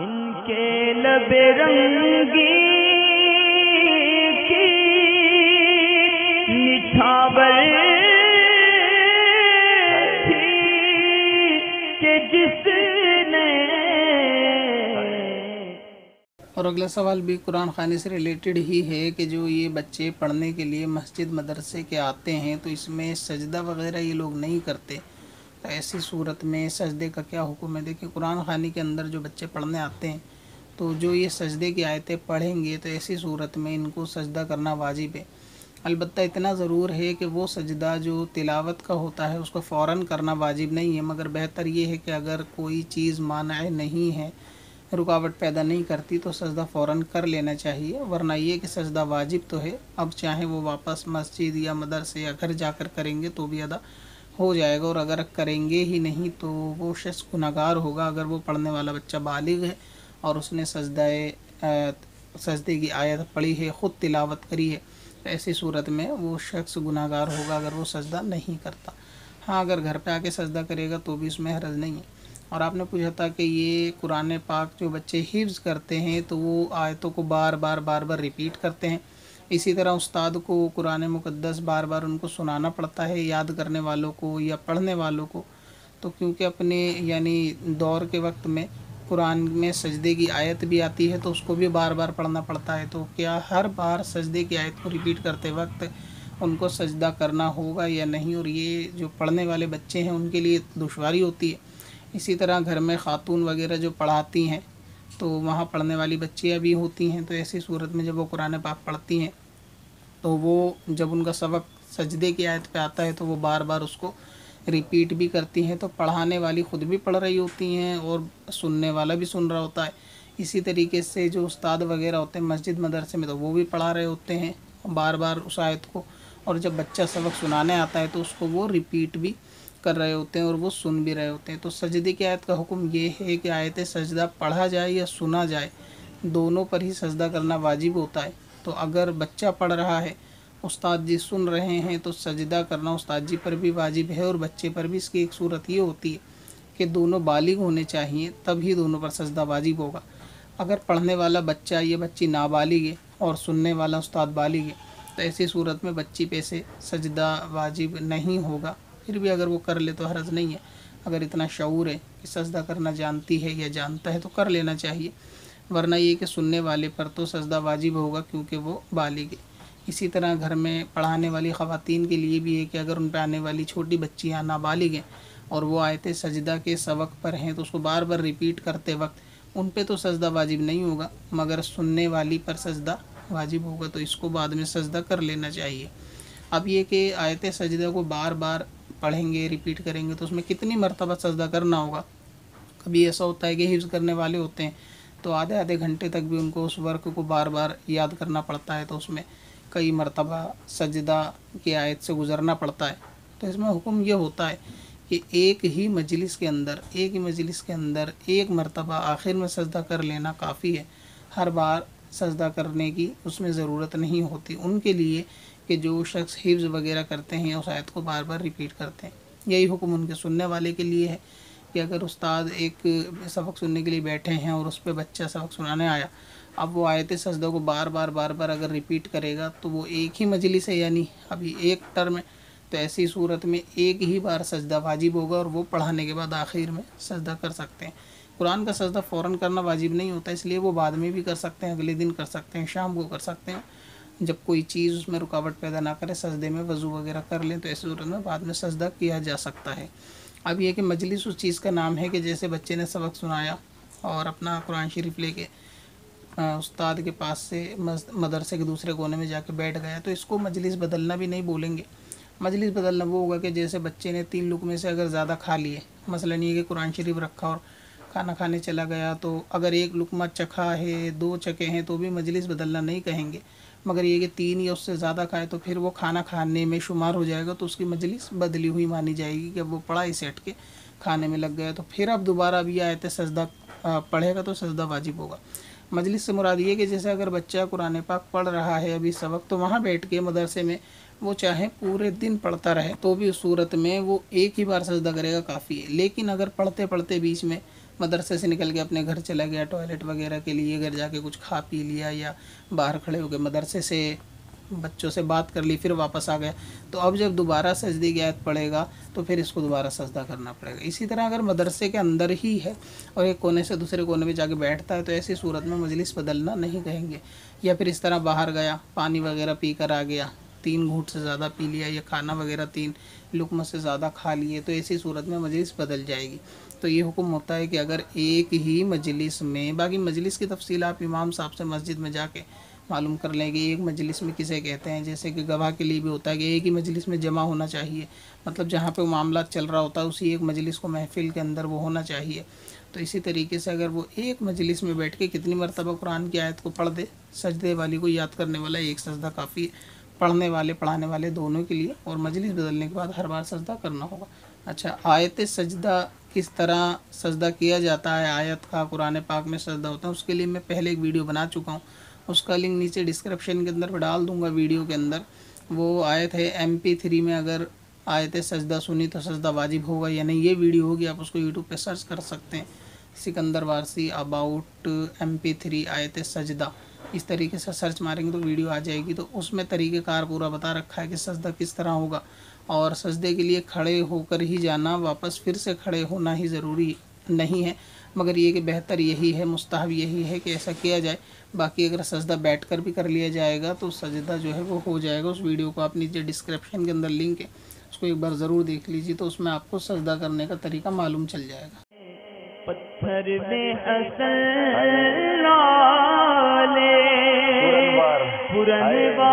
इनके कि जिसने और अगला सवाल भी कुरान खानी से रिलेटेड ही है कि जो ये बच्चे पढ़ने के लिए मस्जिद मदरसे के आते हैं तो इसमें सजदा वगैरह ये लोग नहीं करते। तो ऐसी सूरत में सजदे का क्या हुक्म है? देखिए, कुरान खानी के अंदर जो बच्चे पढ़ने आते हैं तो जो ये सजदे की आयतें पढ़ेंगे तो ऐसी सूरत में इनको सजदा करना वाजिब है। अलबत्त इतना ज़रूर है कि वो सजदा जो तिलावत का होता है, उसको फ़ौर करना वाजिब नहीं है। मगर बेहतर ये है कि अगर कोई चीज़ माना नहीं है, रुकावट पैदा नहीं करती तो सजदा फ़ौर कर लेना चाहिए। वरना ये कि सजदा वाजिब तो है, अब चाहे वो वापस मस्जिद या मदरसे या घर जाकर करेंगे तो भी अदा हो जाएगा और अगर करेंगे ही नहीं तो वो शख्स गुनागार होगा अगर वो पढ़ने वाला बच्चा बालिग है और उसने सजदाए सजदे की आयत पढ़ी है, ख़ुद तिलावत करी है तो ऐसी सूरत में वो शख्स गुनागार होगा अगर वो सजदा नहीं करता। हाँ अगर घर पे आके सजदा करेगा तो भी उसमें हरज नहीं है। और आपने पूछा था कि ये कुरान पाक जो बच्चे हिफ्ज़ करते हैं तो वो आयतों को बार बार बार बार रिपीट करते हैं। इसी तरह उस्ताद को कुरान मुक़दस बार बार उनको सुनाना पड़ता है, याद करने वालों को या पढ़ने वालों को। तो क्योंकि अपने, यानी दौर के वक्त में कुरान में सजदे की आयत भी आती है तो उसको भी बार बार पढ़ना पड़ता है। तो क्या हर बार सजदे की आयत को रिपीट करते वक्त उनको सजदा करना होगा या नहीं? और ये जो पढ़ने वाले बच्चे हैं, उनके लिए दुशारी होती है। इसी तरह घर में ख़ातून वगैरह जो पढ़ाती हैं तो वहाँ पढ़ने वाली बच्चियाँ भी होती हैं तो ऐसी सूरत में जब वो कुरान पाक पढ़ती हैं तो वो जब उनका सबक सजदे की आयत पे आता है तो वो बार बार उसको रिपीट भी करती हैं तो पढ़ाने वाली ख़ुद भी पढ़ रही होती हैं और सुनने वाला भी सुन रहा होता है। इसी तरीके से जो उस्ताद वगैरह होते हैं मस्जिद मदरसे में तो वो भी पढ़ा रहे होते हैं बार बार उस आयत को, और जब बच्चा सबक सुनाने आता है तो उसको वो रिपीट भी कर रहे होते हैं और वो सुन भी रहे होते हैं। तो सजदे की आयत का हुक्म ये है कि आयत सजदा पढ़ा जाए या सुना जाए, दोनों पर ही सजदा करना वाजिब होता है। तो अगर बच्चा पढ़ रहा है, उस्ताद जी सुन रहे हैं तो सजदा करना उस्ताद जी पर भी वाजिब है और बच्चे पर भी इसकी एक सूरत ये होती है कि दोनों बालिग होने चाहिए तभी दोनों पर सजदा वाजिब होगा। अगर पढ़ने वाला बच्चा या बच्ची नाबालिग है और सुनने वाला उस्ताद बालिग है तो ऐसी सूरत में बच्ची पे से सजदा वाजिब नहीं होगा। फिर भी अगर वो कर ले तो हरज नहीं है। अगर इतना शूर है कि सजदा करना जानती है या जानता है तो कर लेना चाहिए। वरना ये कि सुनने वाले पर तो सजदा वाजिब होगा क्योंकि वो बालिग है। इसी तरह घर में पढ़ाने वाली ख़वातीन के लिए भी है कि अगर उन पर आने वाली छोटी बच्चियाँ नाबालिग हैं और वो आयत सजदा के सबक पर हैं तो उसको बार बार रिपीट करते वक्त उन पर तो सजदा वाजिब नहीं होगा, मगर सुनने वाली पर सजदा वाजिब होगा तो इसको बाद में सजदा कर लेना चाहिए। अब ये कि आयत सजदा को बार बार पढ़ेंगे रिपीट करेंगे तो उसमें कितनी मरतबा सजदा करना होगा? कभी ऐसा होता है कि हिफ्ज़ करने वाले होते हैं तो आधे आधे घंटे तक भी उनको उस वर्क को बार बार याद करना पड़ता है तो उसमें कई मरतबा सजदा की आयत से गुज़रना पड़ता है। तो इसमें हुक्म यह होता है कि एक ही मजलिस के अंदर, एक ही मजलिस के अंदर एक मरतबा आखिर में सजदा कर लेना काफ़ी है। हर बार सजदा करने की उसमें ज़रूरत नहीं होती। उनके लिए कि जो शख्स हिफ्ज़ वगैरह करते हैं, उस आयत को बार बार रिपीट करते हैं। यही हुक्म उनके सुनने वाले के लिए है कि अगर उस्ताद एक सबक सुनने के लिए बैठे हैं और उस पर बच्चा सबक सुनाने आया, अब वो आयत सजदा को बार बार बार बार अगर रिपीट करेगा तो वो एक ही मजलिस है यानी अभी एक टर्म है तो ऐसी सूरत में एक ही बार सजदा वाजिब होगा और वो पढ़ाने के बाद आखिर में सजदा कर सकते हैं। कुरान का सजदा फ़ौर करना वाजिब नहीं होता, इसलिए वो बाद में भी कर सकते हैं, अगले दिन कर सकते हैं, शाम को कर सकते हैं। जब कोई चीज़ उसमें रुकावट पैदा ना करे, सजदे में वज़ू वगैरह कर लें तो ऐसी सूरत में बाद में सजदा किया जा सकता है। अब यह कि मजलिस उस चीज़ का नाम है कि जैसे बच्चे ने सबक सुनाया और अपना कुरान शरीफ लेके उस्ताद के पास से मदरसे के दूसरे कोने में जाके बैठ गया तो इसको मजलिस बदलना भी नहीं बोलेंगे। मजलिस बदलना वो होगा कि जैसे बच्चे ने तीन लुक में से अगर ज़्यादा खा लिए, मसलन ये कि कुरान शरीफ रखा और खाना खाने चला गया तो अगर एक लुकमा चखा है, दो चखे हैं तो भी मजलिस बदलना नहीं कहेंगे। मगर ये कि तीन या उससे ज़्यादा खाए तो फिर वो खाना खाने में शुमार हो जाएगा तो उसकी मजलिस बदली हुई मानी जाएगी कि अब वो पढ़ाई इस हट के खाने में लग गया। तो फिर अब दोबारा अभी आए थे सजदा पढ़ेगा तो सजदा वाजिब होगा। मजलिस से मुराद ये कि जैसे अगर बच्चा कुरान पाक पढ़ रहा है अभी सबक तो वहाँ बैठ के मदरसे में वो चाहे पूरे दिन पढ़ता रहे तो भी उस सूरत में वो एक ही बार सजदा करेगा काफ़ी है। लेकिन अगर पढ़ते पढ़ते बीच में मदरसे से निकल के अपने घर चला गया, टॉयलेट वगैरह के लिए, घर जाके कुछ खा पी लिया या बाहर खड़े हो गए मदरसे से, बच्चों से बात कर ली, फिर वापस आ गया तो अब जब दोबारा सजदे की आयत पड़ेगा तो फिर इसको दोबारा सजदा करना पड़ेगा। इसी तरह अगर मदरसे के अंदर ही है और एक कोने से दूसरे कोने में जाके बैठता है तो ऐसी सूरत में मजलिस बदलना नहीं कहेंगे। या फिर इस तरह बाहर गया, पानी वगैरह पी कर आ गया तीन घूट से ज़्यादा पी लिया, या खाना वगैरह तीन लुकम से ज़्यादा खा लिए तो ऐसी सूरत में मजलिस बदल जाएगी। तो ये हुक्म होता है कि अगर एक ही मजलिस में, बाकी मजलिस की तफसील आप इमाम साहब से मस्जिद में जाके मालूम कर लें कि एक मजलिस में किसे कहते हैं। जैसे कि गवाह के लिए भी होता है कि एक ही मजलिस में जमा होना चाहिए। मतलब जहाँ पे मामला चल रहा होता है, उसी एक मजलिस को महफिल के अंदर वो होना चाहिए। तो इसी तरीके से अगर वो एक मजलिस में बैठ के कितनी मरतबा कुरान की आयत को पढ़ दे, सजदे वाली को याद करने वाला एक सजदा काफ़ी है। पढ़ने वाले, पढ़ाने वाले दोनों के लिए और मजलिस बदलने के बाद हर बार सजदा करना होगा। अच्छा आयत सजदा किस तरह सजदा किया जाता है? आयत का कुरान पाक में सजदा होता है। उसके लिए मैं पहले एक वीडियो बना चुका हूँ। उसका लिंक नीचे डिस्क्रिप्शन के अंदर डाल दूँगा वीडियो के अंदर। वो आयत है एम थ्री में। अगर आयत सजदा सुनी तो सजदा वाजिब होगा या नहीं, ये वीडियो होगी। आप उसको यूट्यूब पर सर्च कर सकते हैं। Sikandar Warsi about M P three आयत सजदा। इस तरीके से सर्च मारेंगे तो वीडियो आ जाएगी। तो उसमें तरीक़ेकार पूरा बता रखा है कि सजदा किस तरह होगा। और सजदे के लिए खड़े होकर ही जाना, वापस फिर से खड़े होना ही ज़रूरी नहीं है। मगर ये कि बेहतर यही है, मुस्तहब यही है कि ऐसा किया जाए। बाकी अगर सजदा बैठ कर भी कर लिया जाएगा तो सजदा जो है वो हो जाएगा। उस वीडियो को आप नीचे डिस्क्रिप्शन के अंदर लिंक है, उसको एक बार ज़रूर देख लीजिए तो उसमें आपको सजदा करने का तरीका मालूम चल जाएगा। पत्थर में पुरनवा